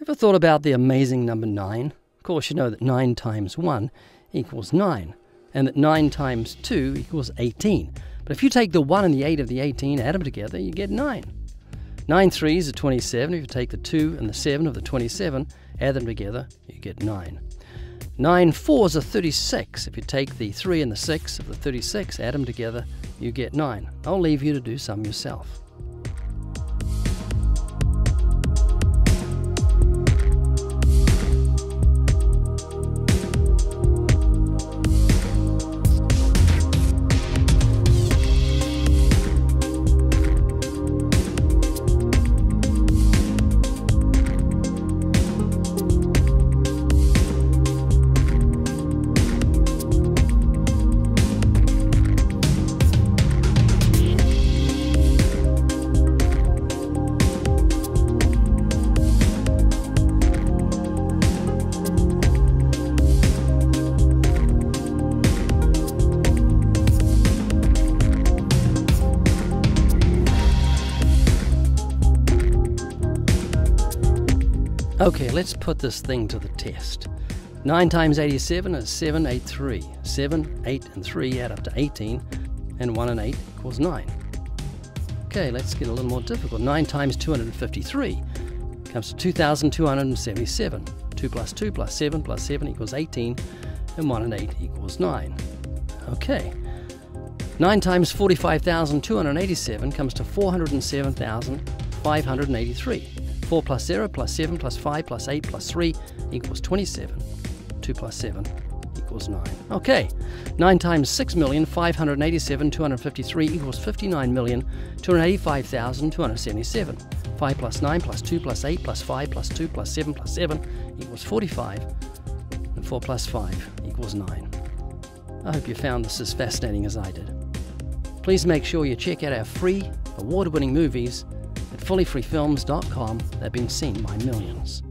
Ever thought about the amazing number 9? Of course, you know that 9 times 1 equals 9, and that 9 times 2 equals 18. But if you take the 1 and the 8 of the 18, add them together, you get 9. 9 threes are 27. If you take the 2 and the 7 of the 27, add them together, you get 9. 9 fours are 36. If you take the 3 and the 6 of the 36, add them together, you get 9. I'll leave you to do some yourself. Okay, let's put this thing to the test. 9 times 87 is 783. 7, 8, and 3 add up to 18, and 1 and 8 equals 9. Okay, let's get a little more difficult. 9 times 253 comes to 2,277. 2 plus 2 plus 7 plus 7 equals 18, and 1 and 8 equals 9. Okay. 9 times 45,287 comes to 407,583. 4 plus 0 plus 7 plus 5 plus 8 plus 3 equals 27. 2 plus 7 equals 9. Okay, 9 times 6,587,253 equals 59,285,277. 5 plus 9 plus 2 plus 8 plus 5 plus 2 plus 7 plus 7 equals 45. And 4 plus 5 equals 9. I hope you found this as fascinating as I did. Please make sure you check out our free, award winning movies fullyfreefilms.com that have been seen by millions.